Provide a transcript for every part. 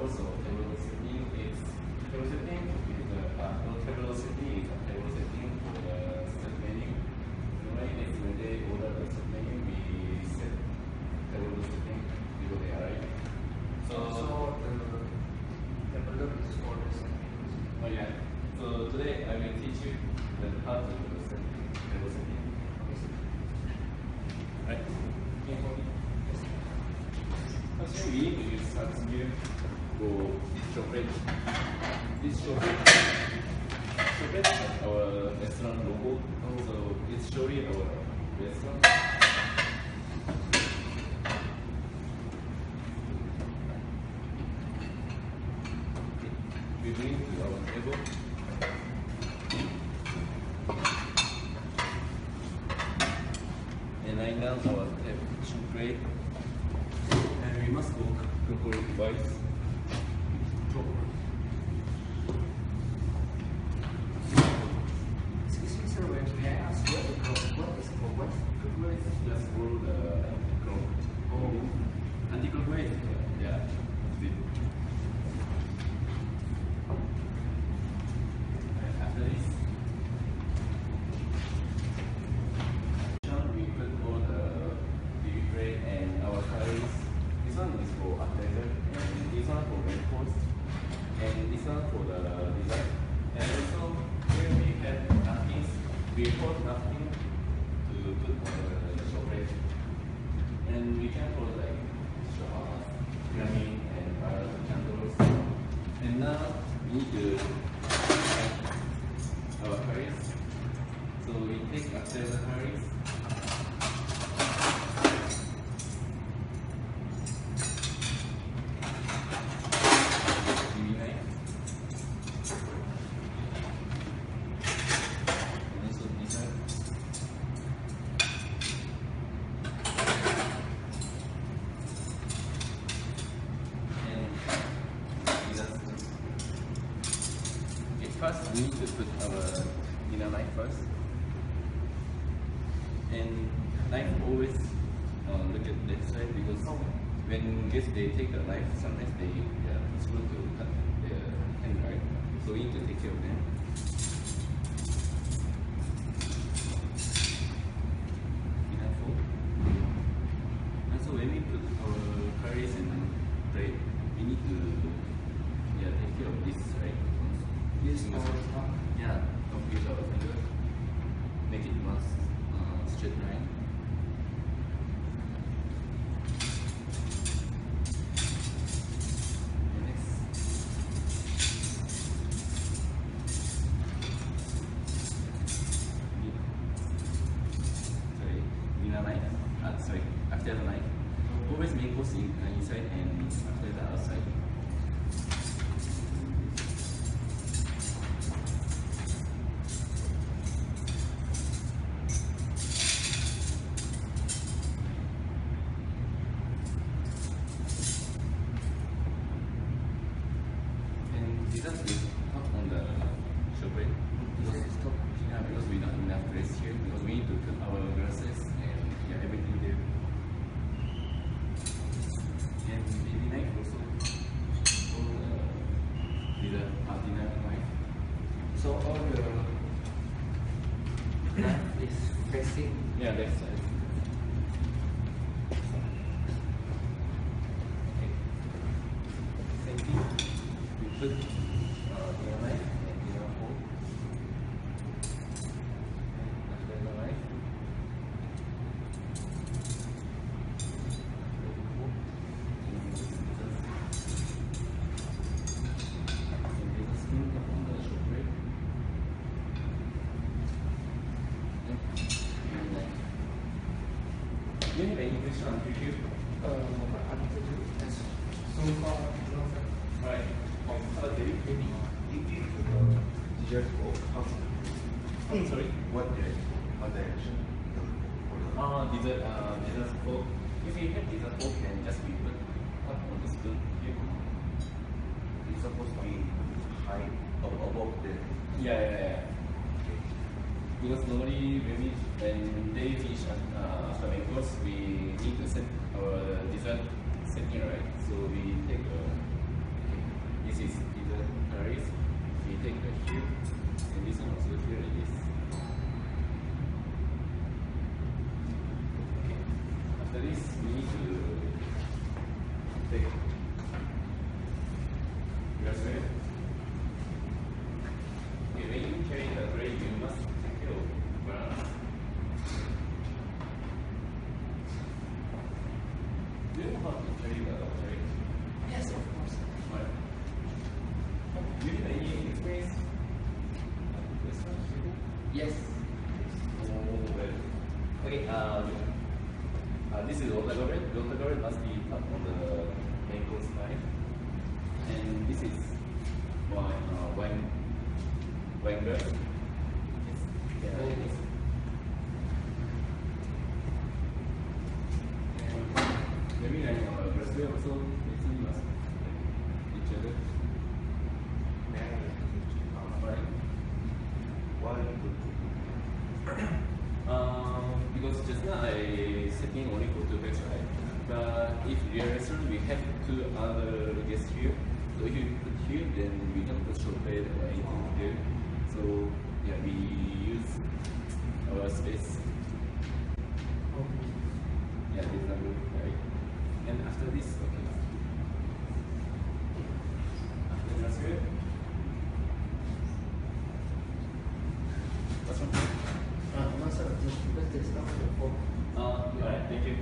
also velocity is velocity is the table setting, is the for the set menu. Normally this Monday order the set menu we set table setting before they arrive. So the table is the set menu. Oh yeah. So today I will teach you the how to do set setting. Right? Can you hold it? Assumir, eles sabem for chocolate. This chocolate, chocolate our restaurant logo, oh. so it's showing our restaurant. We bring to our table. And line down our table tray. And we must go calculate device. Excuse me, sir, may may I ask what the clock, what is called, what? Calculate just roll the clock. Oh, anti-clockwise. Yeah. that's it. And after this, John, we put all the baby bread and our curries. This one is for appetizer, and this one for main course, and this one for the dessert. And also, when we have napkins, we hold napkin to put on the chocolate. And we can put like uh, yummy and other candles. And now we add our curries. So we take after the curries. First we need to put our inner knife first. And knife always uh, look at left side because when guests they take a knife, sometimes they uh, it's good to cut their hand right. So we need to take care of them. Always make in, inside and after the outside. We put uh, dinner knife and dinner fork. And after the knife. Do you have any question on review? uh, so far, you know, Right. On Saturday. maybe eating to the dessert for how Sorry. What direction? What direction? Uh, dessert, uh, dessert fork. If you have dessert fork, then just be put up on the spoon here. It's supposed to be high ab- above the. Yeah, yeah, yeah. Because normally when we when they finish uh, after main course, we need to set our dessert setting right. So we take a okay, this is dessert curries. We take the here, and this one also here it is. Okay. After this, we need to take. You guys ready? Okay, when you Yes. Oh, well. Okay, um, uh, this is Otagore. The Otagore must be up on the main coast line. And this is wine, uh, wine, wine glass. Yes. Yeah, it is. And maybe like uh, Brazil also mixing must like each other. Right? Why good? Um, because just now I setting only for two packs, right? But if your restaurant we have two other guests here, so if you put here, then we can put short bed or anything here. So yeah, we use our space. Yeah, this number, right? And after this, okay. After that's good. What's wrong? Ah, masa just let's just start with the fork. Uh, alright, thank you.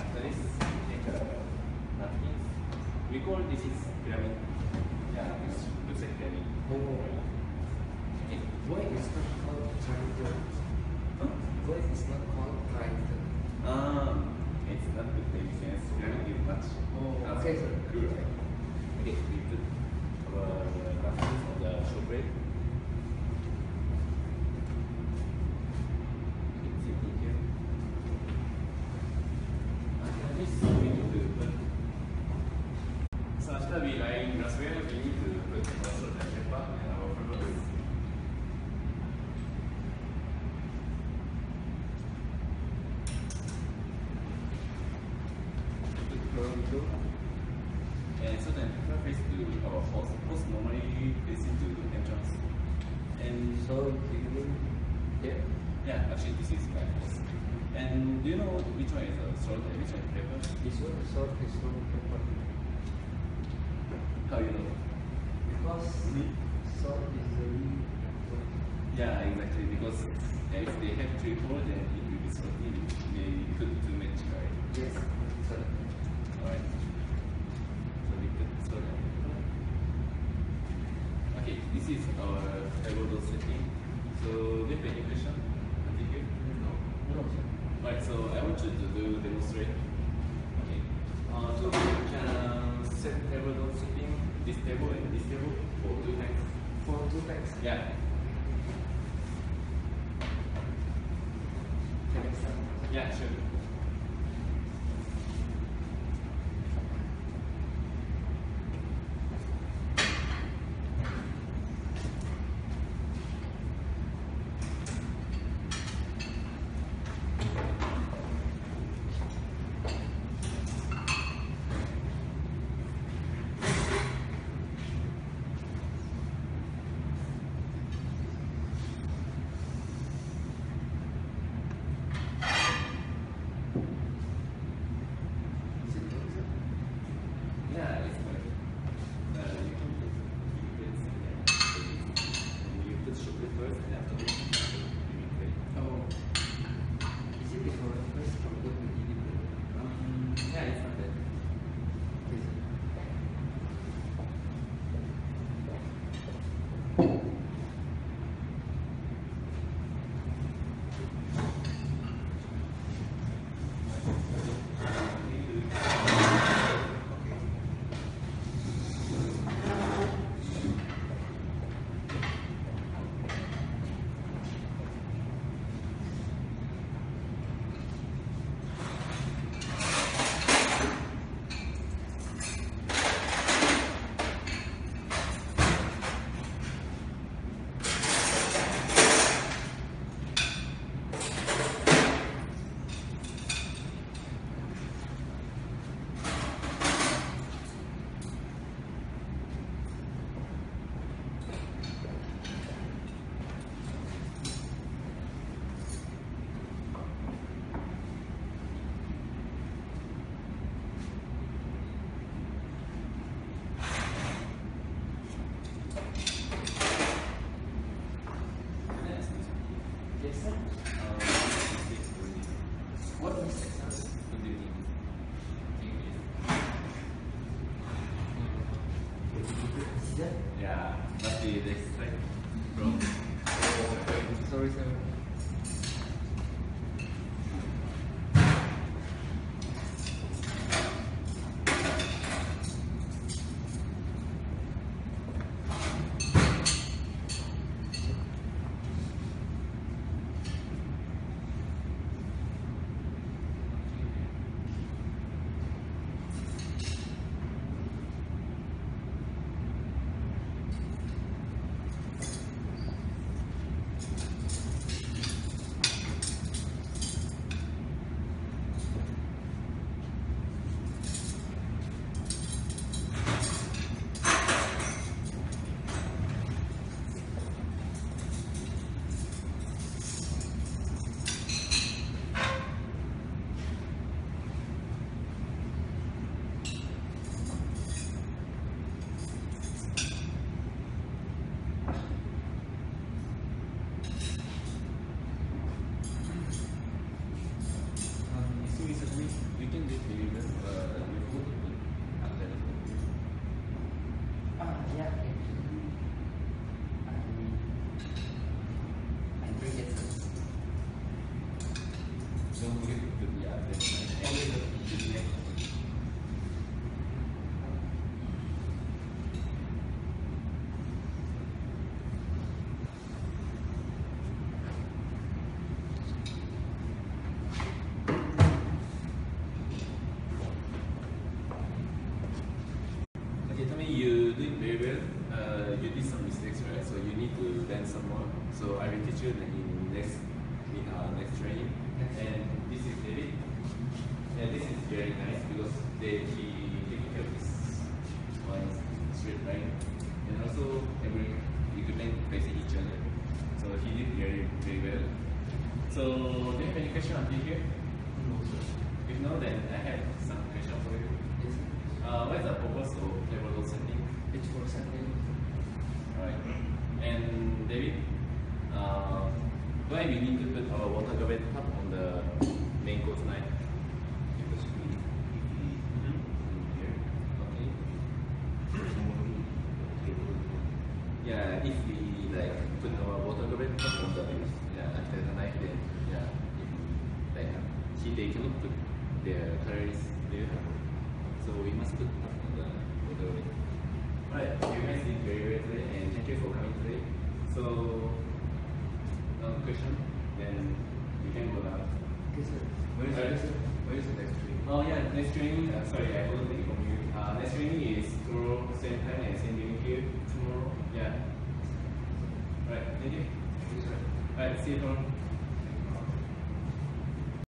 After this, take a napkin. We call this is pyramid. Yeah, it looks like pyramid. Oh. Okay. Why is not called triangle? Huh? Why is not called triangle? Um, it's not good thing since pyramid is much. Oh, uh, okay, right? Okay, we put our napkins on the showbread. Okay, sit in here. After this, we need to put. So after we line glassware, we need to put our salt and pepper and our peppers. And so then pepper face to our host. Host normally facing to the entrance. And So beginning here. yeah, actually this is my host. And do you know which one is uh, salt and which one is pepper? This one is salt, this one pepper. How you know? Because Mhm. salt is very Yeah, exactly. Because if they have three four, then it will be salty. They put too much, right? yes. So Alright. So we put salt and pepper. Okay, this is our table setting. So do you have any question? Until here? no. No sir. Right, so I want you to do demonstrate. Okay. Uh, so you can set table dot setting this table and this table for two times. Packs. Yeah. Can I start? Yeah, sure. From. Sorry, sir. So you do it maybe if you did some mistakes were so you need to learn some more. So I will teach you in next in uh, next training. And this is David. And this is very nice because they he taking care of this one straight line, and also every equipment facing each other. So he did very very well. So do you have any question until here? No, sir. If no, then I have some question for you. Yes. Uh, what is the purpose of level setting? It's for Saturday. Alright. And David, uh, why we need to put our water garbage tap on the main coastline? Because we, if we Mhm. do here, Okay. normally the table Yeah, if we like put our water garbage tap on the yeah after the night, then yeah, if we, like see they cannot put their calories there, so we must put tap on the water garbage. Alright, you guys did very well today, and thank you for coming today. So, no question, then you can go now. Okay, sir. Where is Alright. the Where is the next training? Oh yeah, next training. Uh, sorry, I forgot to take it you. Uh, next training is tomorrow, same time and same venue here. Tomorrow, yeah. Right, thank you. Thank you, sir. Alright, see you tomorrow.